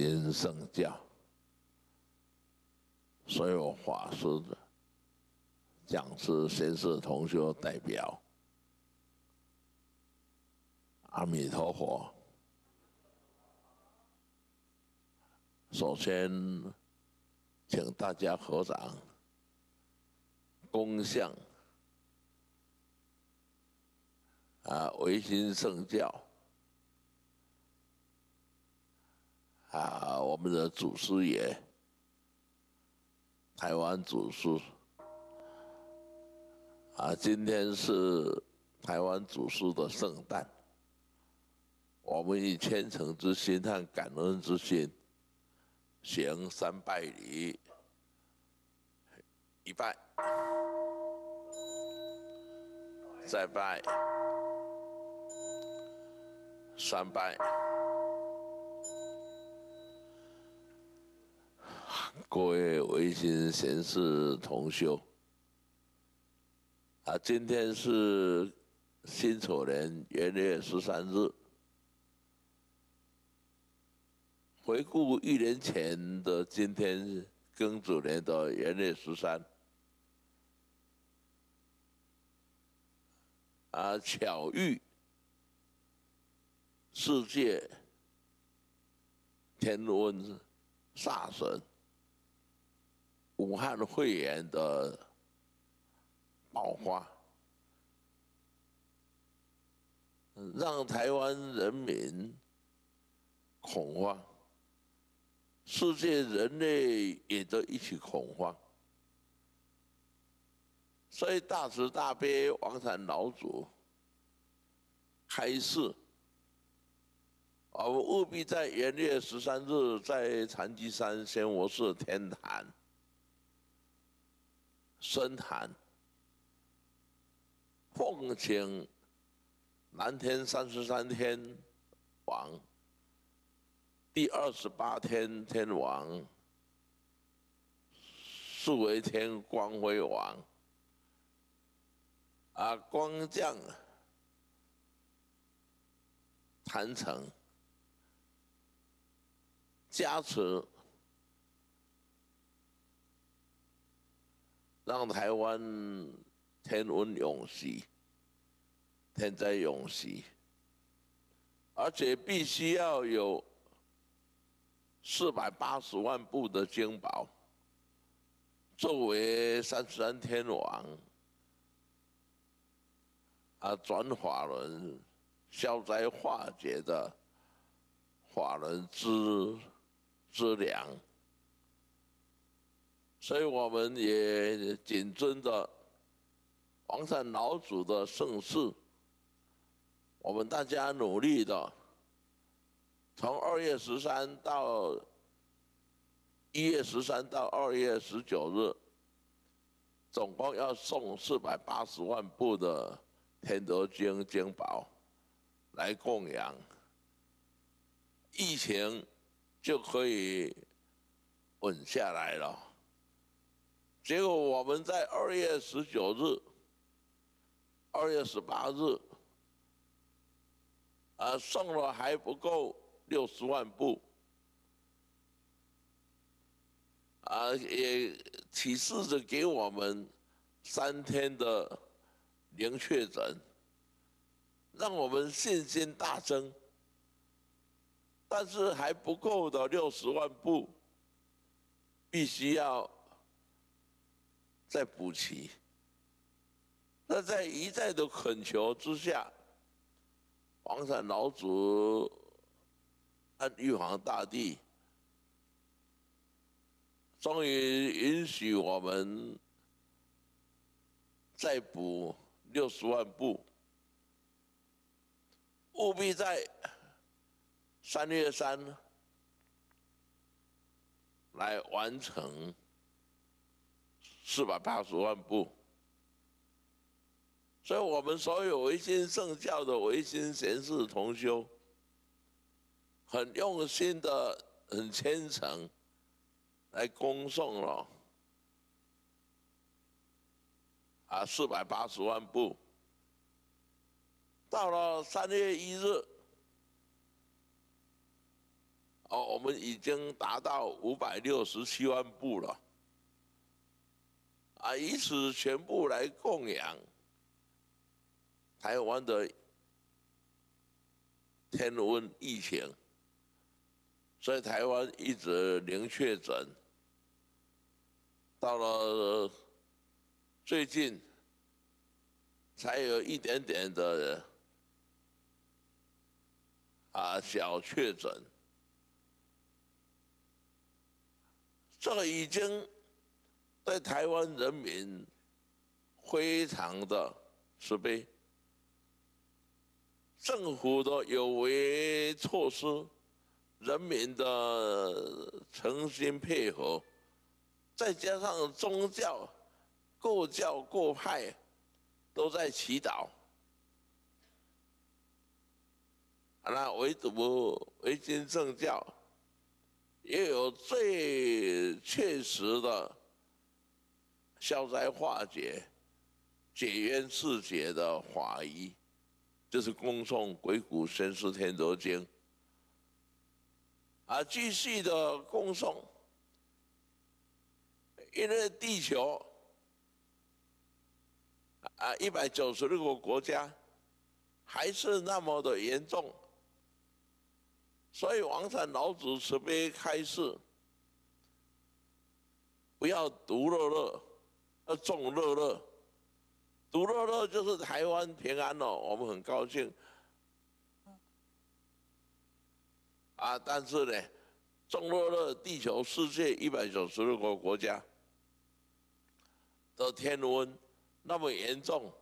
心圣教，所有法师的讲师、先师、同学代表，阿弥陀佛。首先，请大家合掌，恭向啊唯心圣教啊我们的祖师爷，台湾祖师啊，今天是台湾祖师的圣诞，我们以虔诚之心和感恩之心。行三拜礼，一拜，再拜，三拜。各位微信贤士同修，啊，今天是辛丑年元月十三日。回顾一年前的今天，庚子年的元月十三，啊，巧遇世界天文煞神武汉肺炎的爆发，让台湾人民恐慌。世界人类也都一起恐慌，所以大慈大悲王禅老祖开示，我务必在元月十三日在禅机山仙佛寺天坛深坛，奉请南天三十三天王。第二十八天天王，素为天光辉王，啊光降坛城，加持，让台湾天文永息，天灾永息，而且必须要有。四百八十万部的经宝，作为三十三天王啊转法轮消灾化解的法轮之之粮，所以我们也谨遵着黄山老祖的盛世，我们大家努力的。从二月十三到一月十三到二月十九日，总共要送四百八十万部的《天德经》经宝来供养，疫情就可以稳下来了。结果我们在二月十九日、二月十八日，啊，送了还不够。六十万部，啊，也提示着给我们三天的零确诊，让我们信心大增。但是还不够的六十万部，必须要再补齐。那在一再的恳求之下，黄山老祖。按玉皇大帝，终于允许我们再补六十万部，务必在三月三来完成四百八十万部。所以我们所有维新圣教的维新贤士同修。很用心的、很虔诚来恭送了啊，四百八十万部。到了三月一日哦，我们已经达到五百六十七万部了，啊，以此全部来供养台湾的天文疫情，所以台湾一直零确诊，到了最近才有一点点的啊小确诊。这个已经在台湾人民非常的慈悲，政府的有为措施，人民的诚心配合，再加上宗教各教各派都在祈祷，那唯独唯心正教。也有最确实的消灾化解、解冤释结的法医，就是恭诵《鬼谷神师天德经》，啊，继续的恭诵，因为地球啊一百九十六个国家还是那么的严重。所以，王禅老祖慈悲开示：不要独乐乐，要众乐乐。独乐乐就是台湾平安了，我们很高兴。啊，但是呢，众乐乐，地球世界一百九十六个国家的天温那么严重，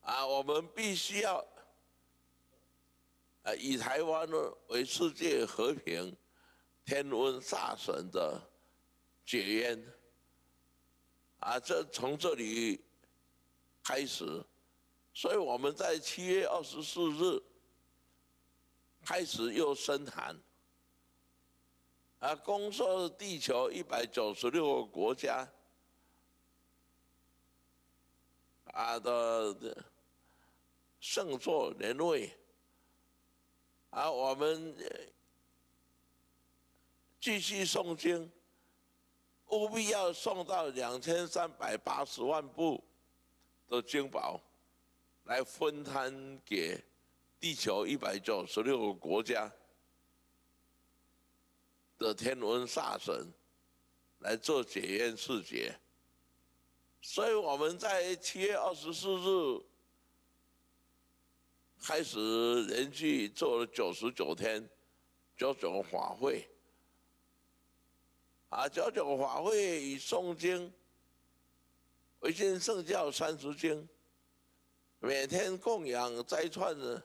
啊，我们必须要。啊，以台湾为世界和平、天文煞神的解冤，啊，这从这里开始，所以我们在七月二十四日开始又深谈，啊，公说地球一百九十六个国家啊的圣座年位。啊，我们继续诵经，务必要送到两千三百八十万部的经宝，来分摊给地球一百九十六个国家的天文煞神，来做解冤释结。所以我们在七月二十四日。开始连续做了九十九天，九九法会，啊，九九法会以诵经，维新圣教三十经，每天供养斋串的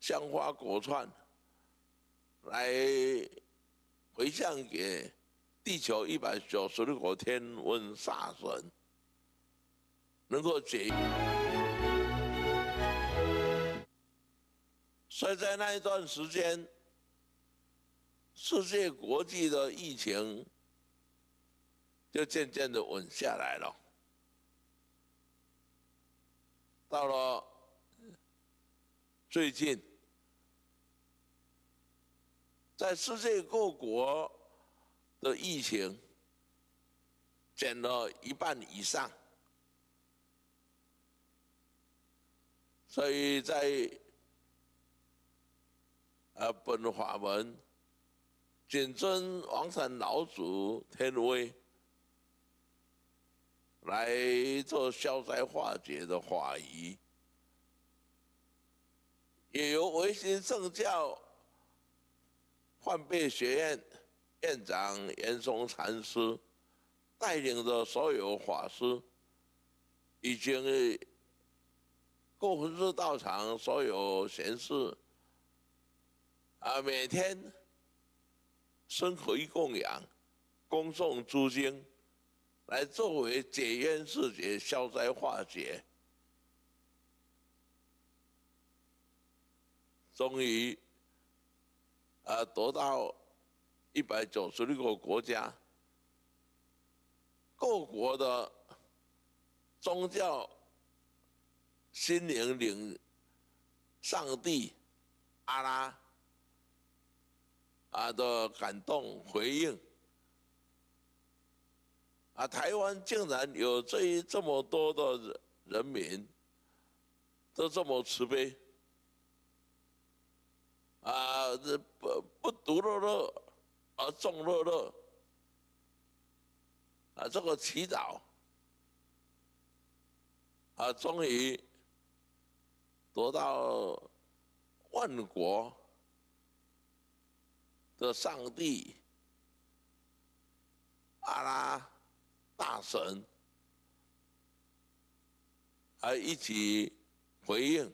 香花果串，来回向给地球一百九十六个天文煞神，能够解。所以在那一段时间，世界国际的疫情就渐渐的稳下来了。到了最近，在世界各国的疫情减了一半以上，所以在呃，本法门谨遵王禅老祖天威来做消灾化解的法仪，也由维新圣教幻变学院院长严嵩禅师带领着所有法师，已经各分寺道场所有贤士。啊，每天生活供养，恭送诸经，来作为解冤释结、消灾化解。终于，啊，得到一百九十六个国家、各国的宗教心灵领上帝阿拉。啊的感动回应。啊，台湾竟然有这这么多的人民，都这么慈悲，啊，这不不独乐乐，而众乐乐，啊，这个祈祷，啊，终于得到万国的上帝阿拉。大神还一起回应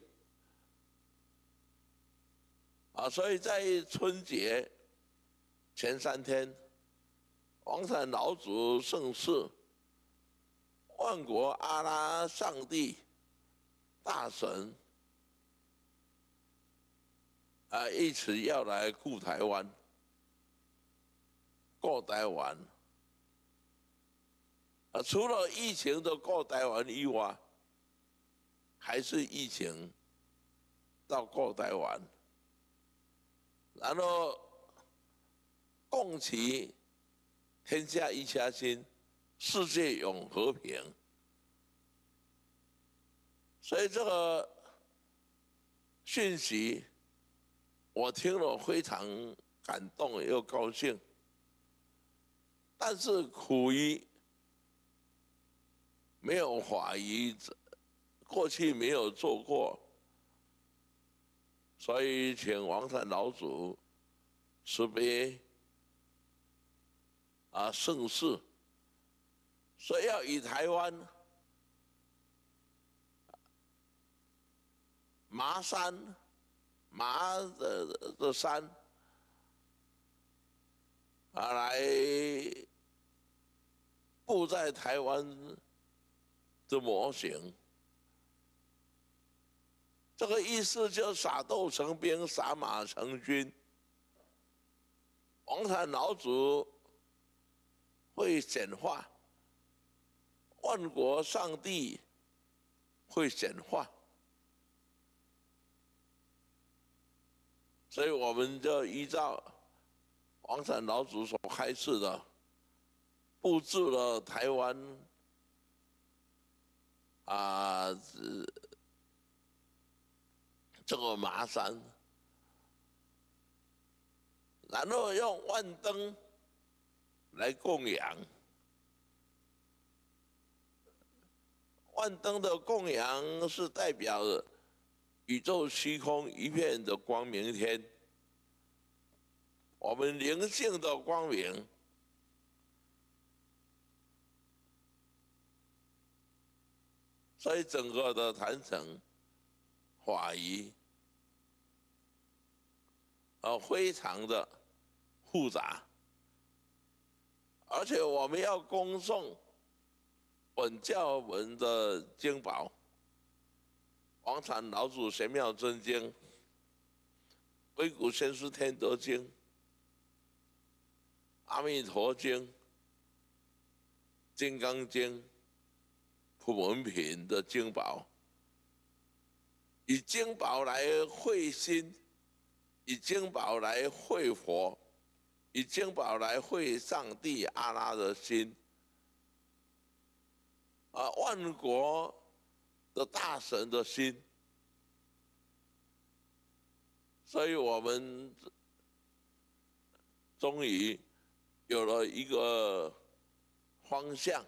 啊，所以在春节前三天，王禅老祖盛世，万国阿拉上帝大神啊，一起要来顾台湾，过台湾。啊，除了疫情的过台湾以外，还是疫情到过台湾，然后共祈天下一家亲，世界永和平。所以这个讯息，我听了非常感动又高兴，但是苦于。没有法医，过去没有做过，所以请王禅老祖慈悲啊盛世，说要以台湾麻山麻的的山啊来布在台湾。的模型，这个意思就撒豆成兵，撒马成军。王禅老祖会显化，万国上帝会显化，所以我们就依照王禅老祖所开示的，布置了台湾。啊，这这个麻山，然后用万灯来供养，万灯的供养是代表宇宙虚空一片的光明天，我们灵性的光明。所以整个的坛城法仪，呃，非常的复杂，而且我们要恭送本教文的经宝，王禅老祖玄妙真经、微古先师天德经、阿弥陀经、金刚经。普文品的经宝，以经宝来会心，以经宝来会佛，以经宝来会上帝阿拉的心，啊，万国的大神的心，所以我们终于有了一个方向。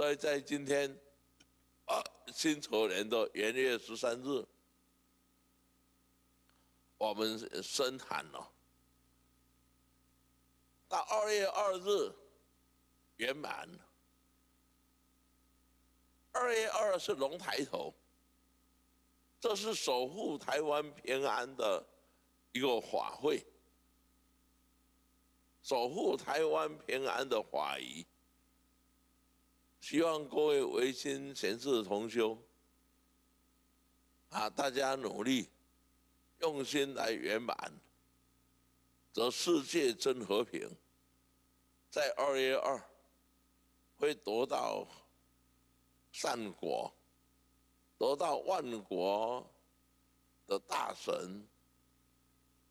所以在今天，啊，辛丑年的元月十三日，我们生产了。到二月二日圆满。二月二是龙抬头，这是守护台湾平安的一个法会，守护台湾平安的法仪。希望各位维新贤士同修，啊，大家努力，用心来圆满，则世界真和平。在二月二，会得到善果，得到万国的大神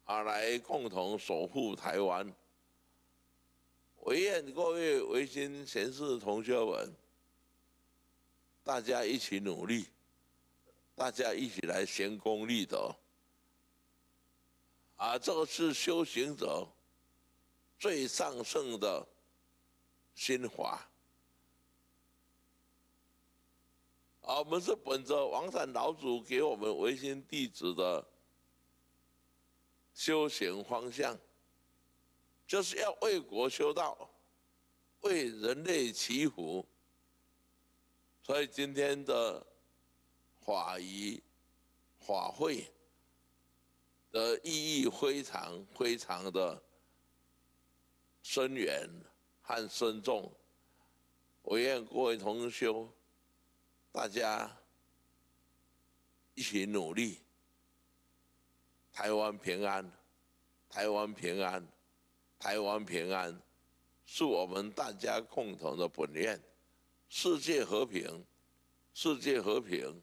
啊，来共同守护台湾。唯愿各位维新贤士同学们，大家一起努力，大家一起来行功立德。啊，这个是修行者最上圣的心法。啊，我们是本着王禅老祖给我们维新弟子的。修行方向就是要为国修道，为人类祈福。所以今天的法仪法会的意义非常非常的深远和深重。我愿各位同修，大家一起努力。台湾平安，台湾平安，台湾平安，是我们大家共同的本愿。世界和平，世界和平，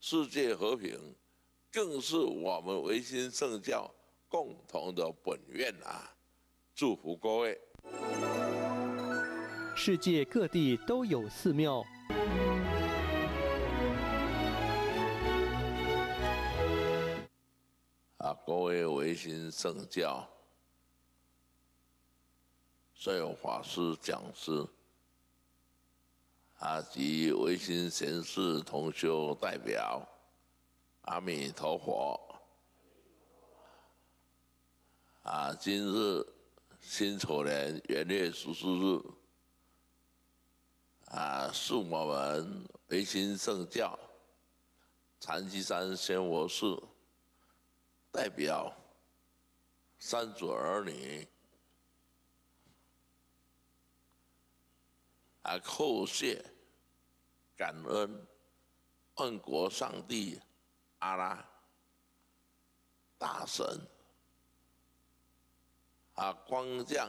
世界和平，更是我们维新圣教共同的本愿啊！祝福各位。世界各地都有寺庙。啊，各位维新圣教，所有法师讲师，啊及维新贤士同修代表，阿弥陀佛。啊，今日辛丑年元月十四日，啊，是我们维新圣教禅机山仙佛寺。代表三祖儿女啊，叩谢感恩万国上帝阿拉大神啊，光降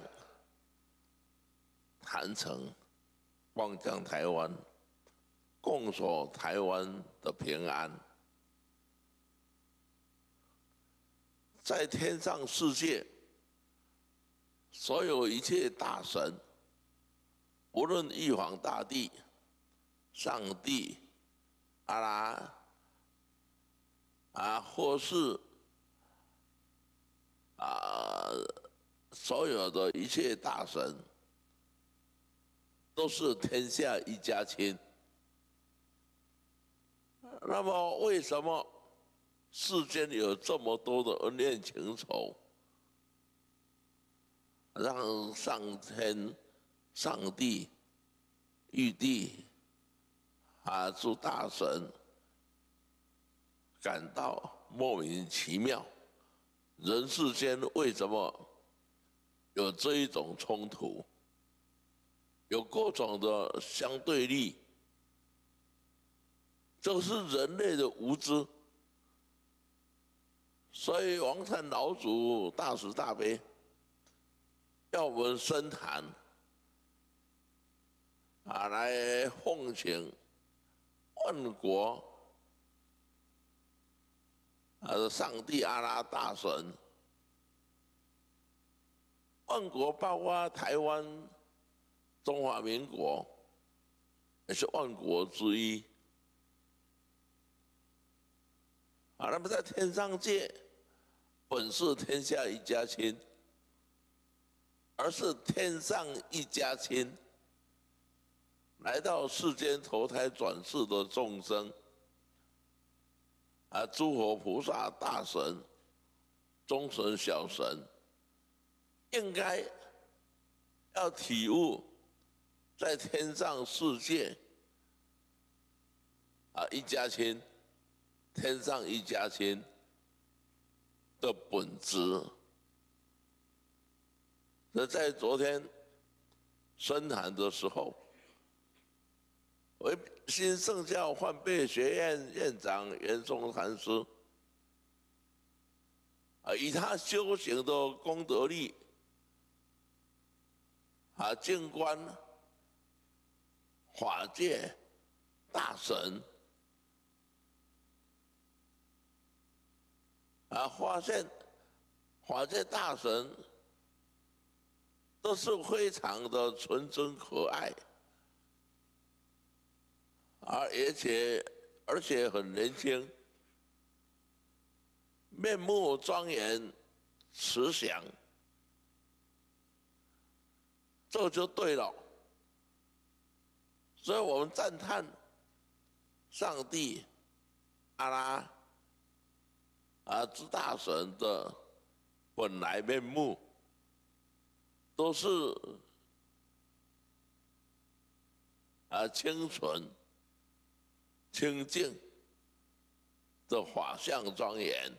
坛城，光降台湾，共守台湾的平安。在天上世界，所有一切大神，无论玉皇大帝、上帝、阿拉啊，或是啊，所有的一切大神，都是天下一家亲。那么，为什么？世间有这么多的恩怨情仇，让上天、上帝、玉帝啊，诸大神感到莫名其妙。人世间为什么有这一种冲突？有各种的相对立，这是人类的无知。所以，王禅老祖大慈大悲，要我们深谈啊，来奉请万国啊，上帝阿拉大神，万国包括台湾、中华民国，也是万国之一啊。那么在天上界。本是天下一家亲，而是天上一家亲。来到世间投胎转世的众生，啊，诸佛菩萨、大神、中神、小神，应该要体悟在天上世界，啊，一家亲，天上一家亲。的本质，那在昨天深谈的时候，为新圣教换贝学院院长袁宗禅师，啊，以他修行的功德力，啊，静观法界大神。啊！发现法界大神都是非常的纯真可爱，而而且而且很年轻，面目庄严，慈祥，这就对了。所以我们赞叹上帝、阿拉啊之大神的。本来面目都是啊清纯、清净的法相庄严，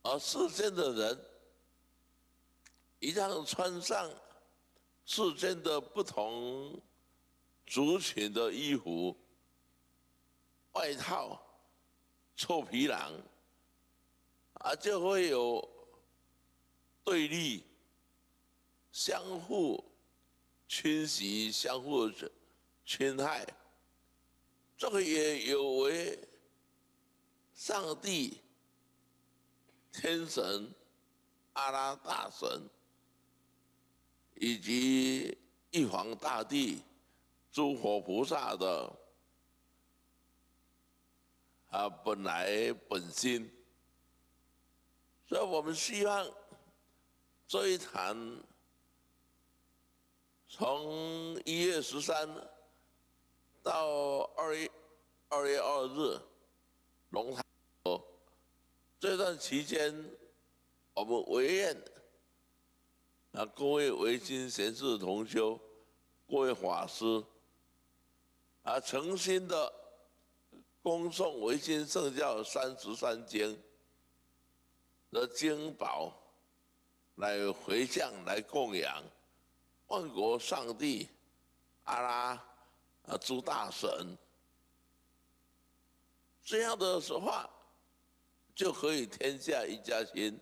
而世间的人一旦穿上世间的不同族群的衣服、外套、臭皮囊啊，就会有。对立，相互侵袭，相互侵害，这个也有违上帝、天神、阿拉大神以及玉皇大帝、诸佛菩萨的啊本来本心，所以我们希望。这一坛从一月十三到二月二月二日龙潭哦，这段期间，我们唯愿啊各位维新贤士同修，各位法师啊诚心的恭送维新圣教三十三经的经宝。来回向，来供养万国上帝阿拉啊诸大神，这样的话就可以天下一家亲，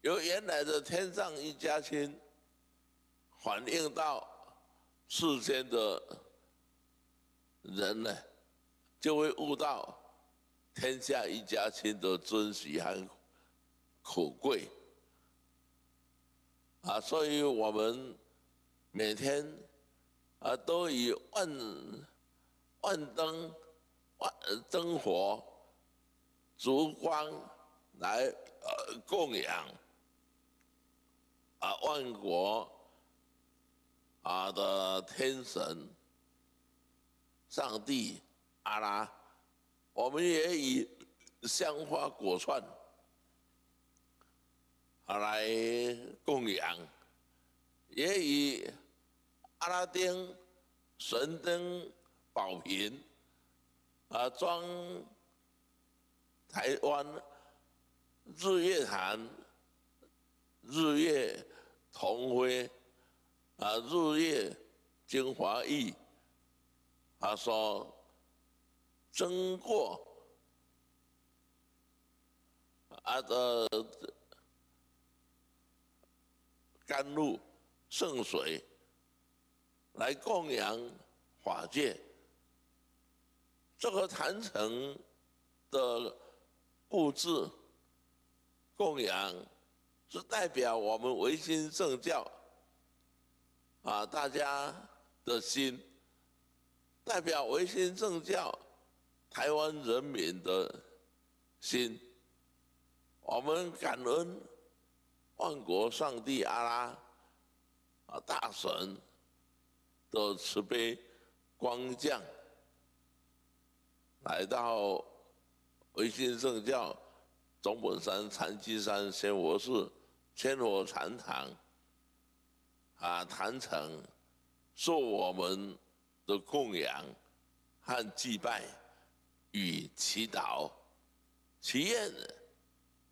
由原来的天上一家亲反映到世间的人呢，就会悟到天下一家亲的珍惜和可贵。啊，所以我们每天啊都以万万灯万灯火烛光来呃供养啊万国啊的天神上帝阿拉，我们也以香花果串。来供养，也以阿拉丁神灯宝瓶啊装台湾日月潭日月同辉啊日月精华液，他说蒸过啊的。甘露圣水来供养法界，这个坛城的布置供养，是代表我们维新圣教啊大家的心，代表维新圣教台湾人民的心，我们感恩。万国上帝阿拉啊大神的慈悲光降，来到维新圣教总本山禅机山仙佛寺千佛禅堂啊坛城，受我们的供养和祭拜与祈祷，祈愿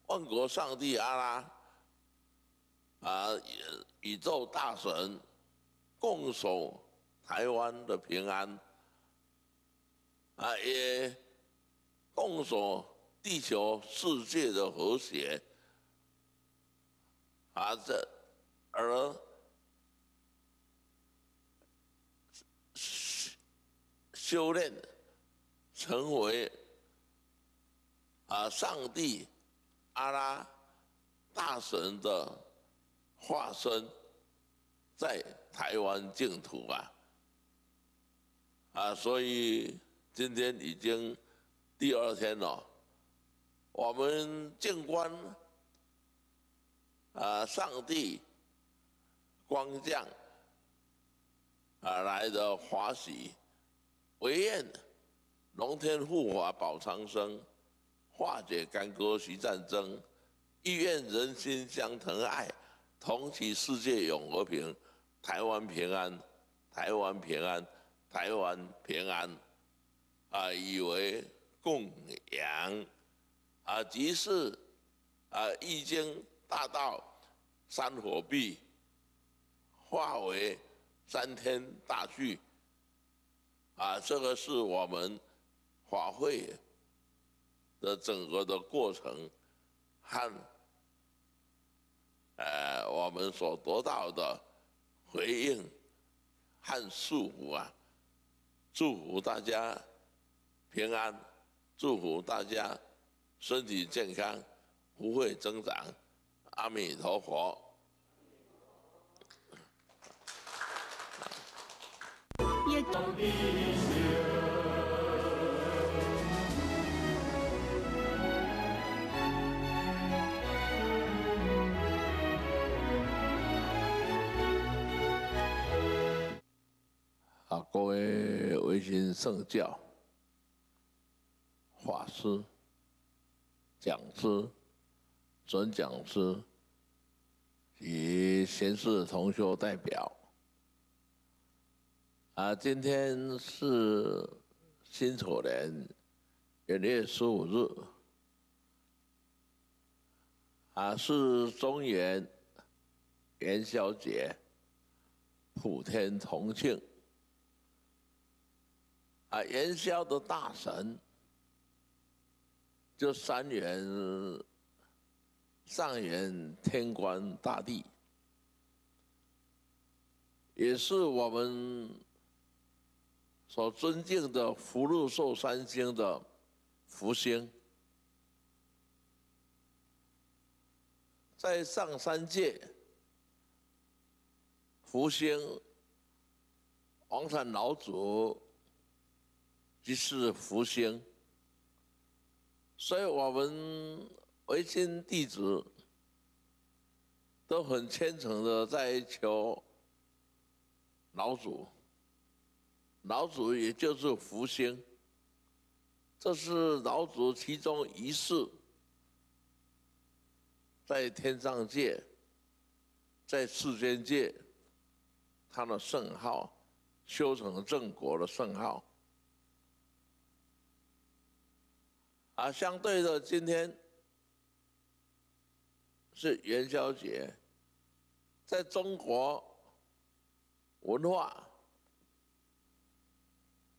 万国上帝阿拉。啊，宇宙大神共守台湾的平安，啊，也共守地球世界的和谐，啊，这而修炼成为啊，上帝阿拉大神的化身在台湾净土啊！啊，所以今天已经第二天了，我们静观啊，上帝光降啊来的华喜，唯愿龙天护法保长生，化解干戈徐战争。意愿人心相疼爱，同祈世界永和平，台湾平安，台湾平安，台湾平安，啊，以为供养，啊，即是啊，易经大道，三火壁，化为三天大聚，啊，这个是我们法会的整个的过程和。呃，我们所得到的回应和祝福啊，祝福大家平安，祝福大家身体健康，福慧增长，阿弥陀佛。各位维新圣教法师、讲师、准讲师及贤士同修代表，啊，今天是辛丑年元月十五日，啊，是中元元宵节，普天同庆。啊，元宵的大神，就三元上元天官大帝，也是我们所尊敬的福禄寿三星的福星，在上三界，福星王禅老祖。即是福星，所以我们维新弟子都很虔诚的在求老祖，老祖也就是福星，这是老祖其中一世，在天上界，在世间界，他的圣号，修成正果的圣号。啊，相对的，今天是元宵节，在中国文化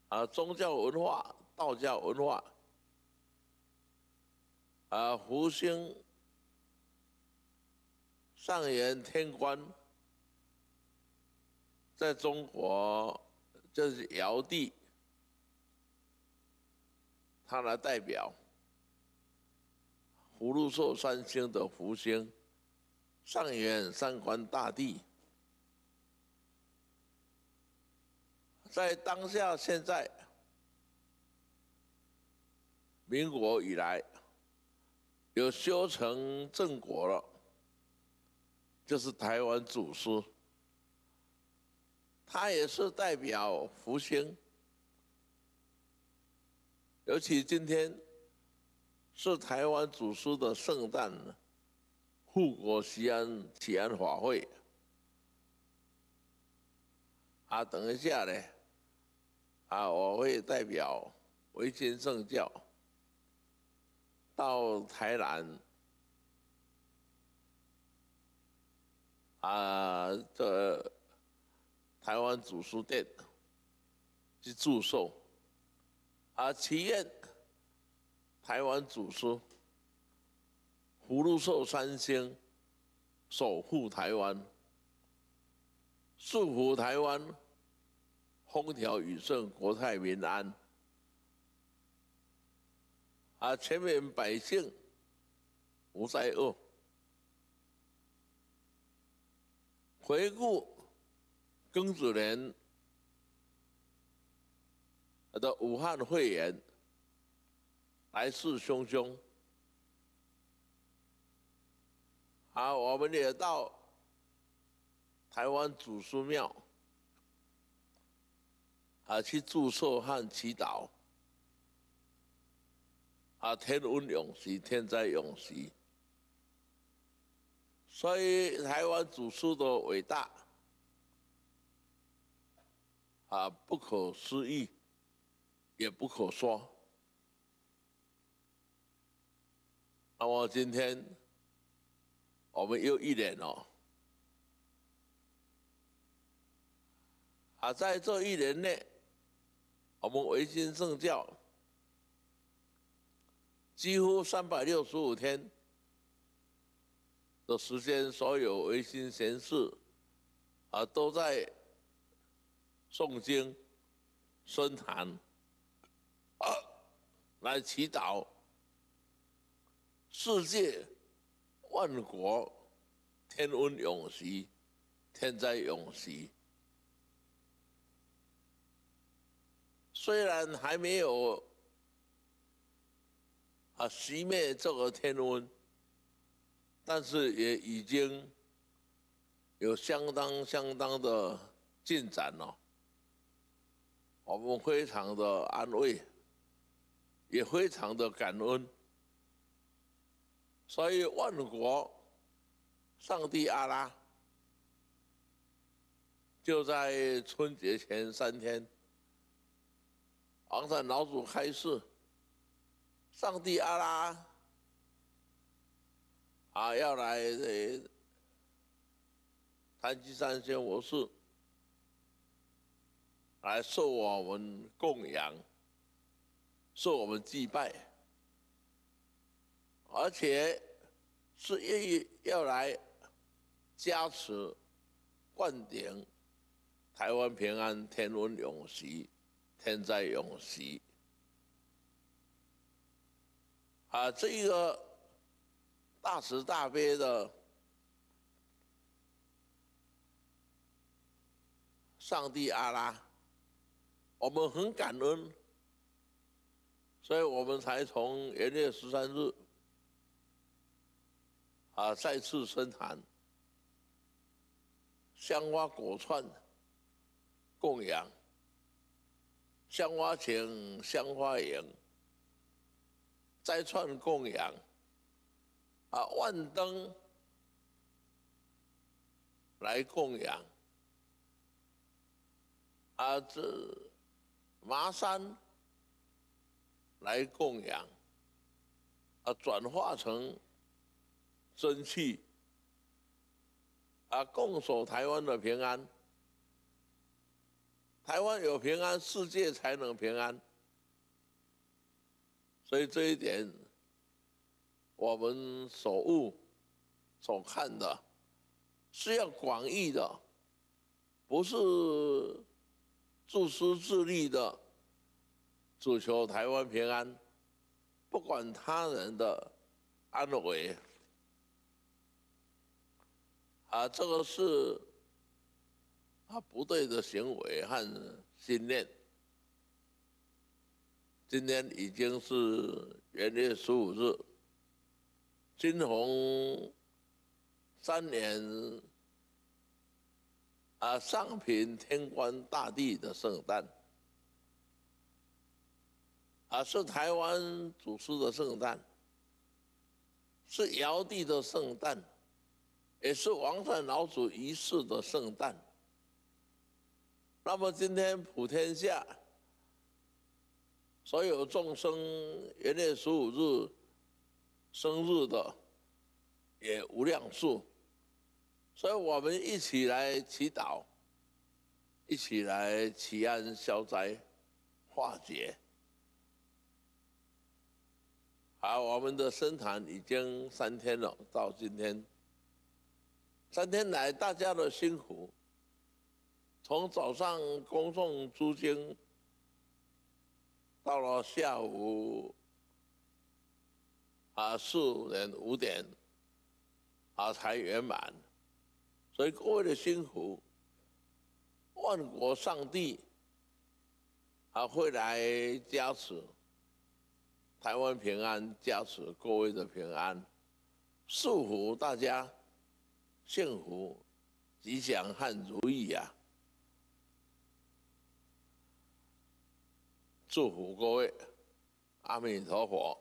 啊，宗教文化、道教文化啊，福星上元天官，在中国就是尧帝，他来代表。福禄寿三星的福星，上元三官大地，在当下现在，民国以来，有修成正果了，就是台湾祖师，他也是代表福星，尤其今天。是台湾祖师的圣诞护国西安祈安法会啊，等一下呢，啊，我会代表维新圣教到台南啊，这台湾祖师殿去祝寿啊，祈愿。台湾祖师，福禄寿三星守护台湾，祝福台湾风调雨顺、国泰民安，啊，全民百姓无灾厄，回顾庚子年的武汉肺炎来势汹汹，啊，我们也到台湾祖师庙啊去祝寿和祈祷，啊，天温永息，天灾永息。所以台湾祖师的伟大啊，不可思议，也不可说。那么今天我们又一年了，啊，在这一年内，我们维新圣教几乎三百六十五天。的时间，所有维新贤士啊，都在诵经、宣谈啊，来祈祷世界万国天温永息，天灾永息。虽然还没有啊熄灭这个天温。但是也已经有相当相当的进展了，我们非常的安慰，也非常的感恩。所以万国上帝阿拉就在春节前三天，王山老祖开示，上帝阿拉。啊，要来这谈及三仙佛寺来受我们供养，受我们祭拜，而且是愿意要来加持、灌顶台湾平安、天文永息、天灾永息。啊，这一个。大慈大悲的上帝阿拉，我们很感恩，所以我们才从元月十三日啊再次升坛，香花果串供养，香花请香花迎，摘串供养。啊，万灯来供养，啊，这麻山来供养，啊，转化成争气，啊，共守台湾的平安。台湾有平安，世界才能平安。所以这一点。我们所悟、所看的，是要广义的，不是自私自利的，只求台湾平安，不管他人的安危。啊，这个是啊不对的行为和信念。今天已经是元月十五日。金鸿三年啊，上品天官大帝的圣诞啊，是台湾祖师的圣诞，是尧帝的圣诞，也是王禅老祖一世的圣诞。那么今天普天下所有众生元月十五日。生日的也无量数，所以我们一起来祈祷，一起来祈安消灾化解。好，我们的生坛已经三天了，到今天三天来大家的辛苦，从早上恭送诸经，到了下午。啊，四点五点啊才圆满，所以各位的辛苦，万国上帝啊会来加持台湾平安，加持各位的平安，祝福大家幸福、吉祥和如意呀！祝福各位，阿弥陀佛。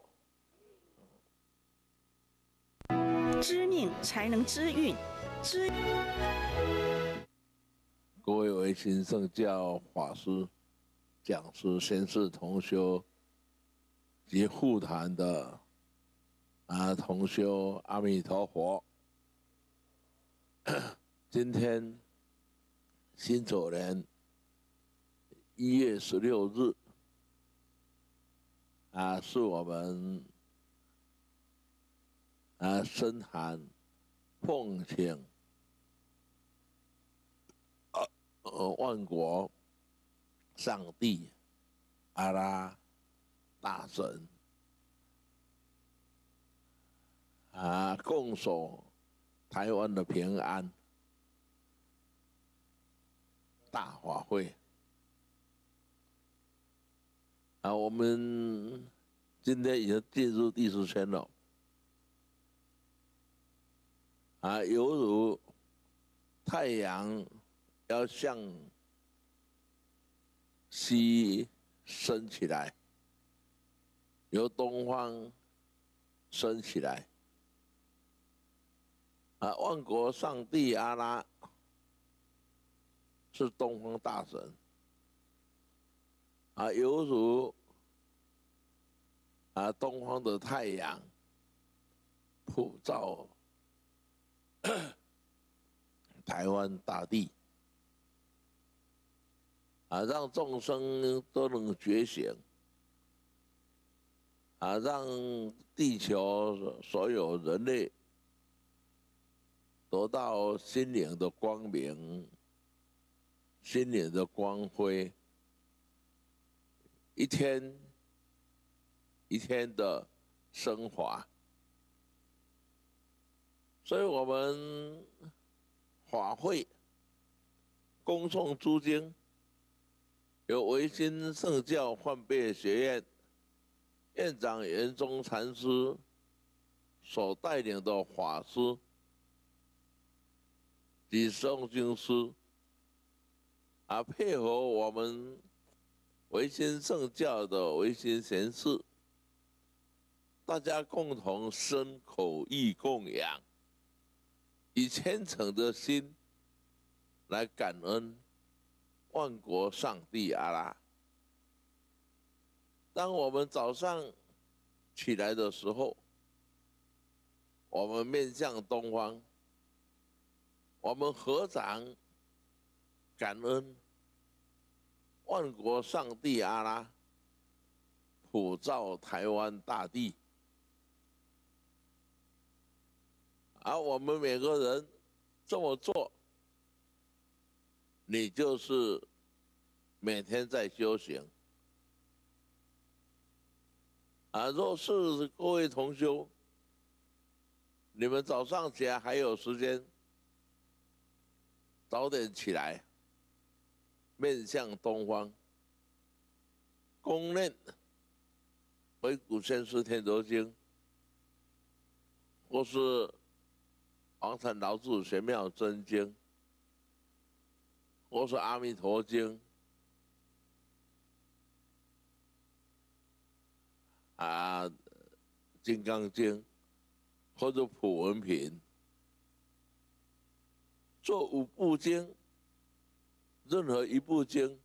知命才能知运，知。各位维新圣教法师、讲师、先士同修及护坛的啊同修，阿弥陀佛。今天辛丑年一月十六日啊，是我们。啊，深寒奉请呃呃万国上帝阿拉大神啊，共守台湾的平安大法会啊，我们今天已经进入第四圈了。啊，犹如太阳要向西升起来，由东方升起来。啊，万国上帝阿拉是东方大神。啊，犹如啊东方的太阳普照。台湾大地啊，让众生都能觉醒啊，让地球所有人类得到心灵的光明、心灵的光辉，一天一天的升华。所以我们法会恭送诸经，由维新圣教幻变学院院长圆宗禅师所带领的法师及诵经师，啊，配合我们维新圣教的维新贤士，大家共同身口意供养。以虔诚的心来感恩万国上帝阿拉。当我们早上起来的时候，我们面向东方，我们合掌感恩万国上帝阿拉普照台湾大地。而我们每个人这么做，你就是每天在修行。啊，若是各位同修，你们早上起来还有时间，早点起来，面向东方，公认《回古先师天德经》，或是。黄山老祖玄妙真经，或是阿弥陀经，啊，金刚经，或者普文品，做五部经，任何一部经，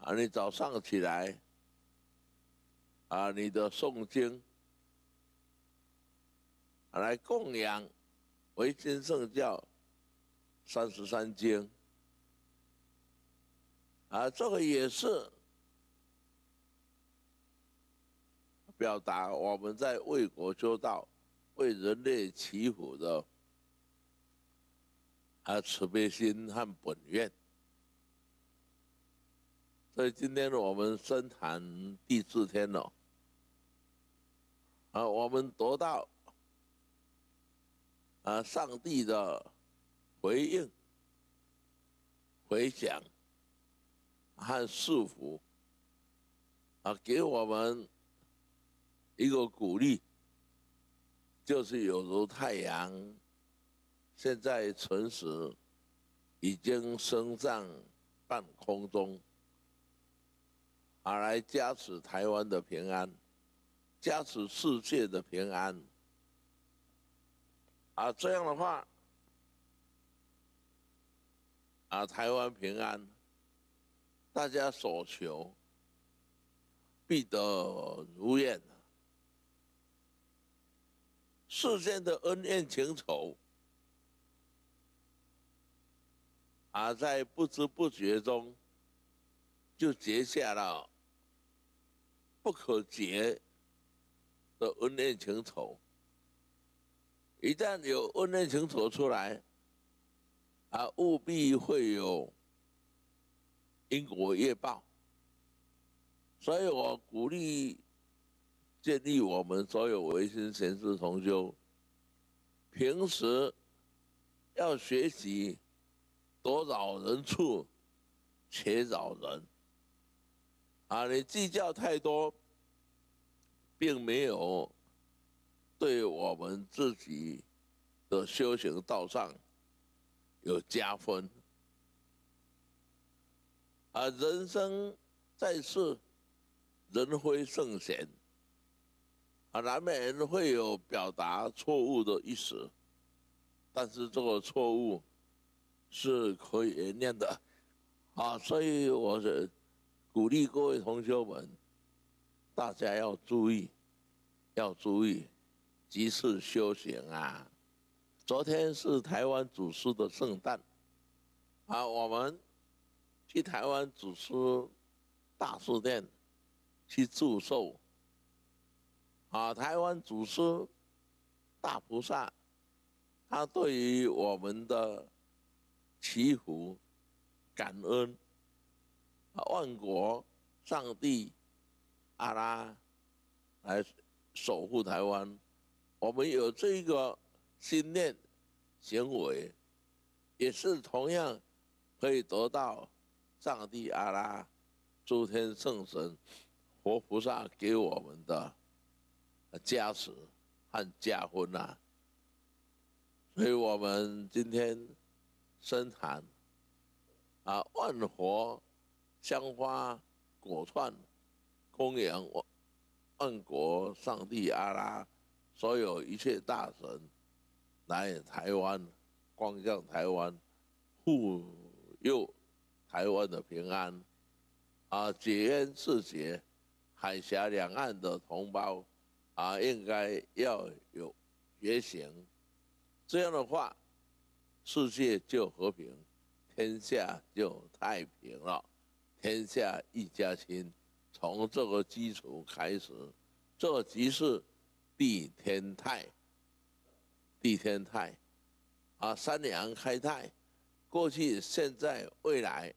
啊，你早上起来，啊，你的诵经。来供养维新圣教三十三经，啊，这个也是表达我们在为国修道、为人类祈福的啊慈悲心和本愿。所以今天我们深谈第四天了，啊，我们得到。啊！上帝的回应、回响和祝福啊，给我们一个鼓励，就是有如太阳，现在存时已经升上半空中，而，来加持台湾的平安，加持世界的平安。啊，这样的话，啊，台湾平安，大家所求必得如愿。世间的恩怨情仇，啊，在不知不觉中就结下了不可结的恩怨情仇。一旦有恩怨情仇出来，啊，务必会有因果业报。所以我鼓励、建议我们所有维新贤士同修，平时要学习多扰人处，且扰人。啊，你计较太多，并没有。对我们自己的修行道上有加分啊！人生在世，人非圣贤啊，难免会有表达错误的意思，但是这个错误是可以原谅的啊！所以我是鼓励各位同学们，大家要注意，要注意。即是修行啊！昨天是台湾祖师的圣诞，啊，我们去台湾祖师大寺殿去祝寿，啊，台湾祖师大菩萨，他对于我们的祈福、感恩，啊，万国上帝阿拉来守护台湾。我们有这个心念行为，也是同样可以得到上帝阿拉、诸天圣神、活菩萨给我们的加持和加分呐。所以我们今天深谈啊，万佛香花果串供养万万国上帝阿拉。所有一切大神来台湾，光降台湾，护佑台湾的平安，啊，解冤释结，海峡两岸的同胞啊，应该要有觉醒，这样的话，世界就和平，天下就太平了，天下一家亲，从这个基础开始，这即是。地天泰，地天泰，啊，三阳开泰，过去、现在、未来，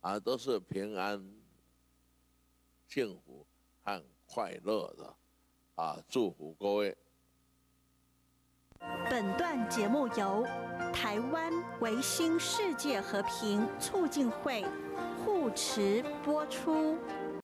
啊，都是平安、幸福和快乐的，啊，祝福各位。本段节目由台湾维新世界和平促进会护持播出。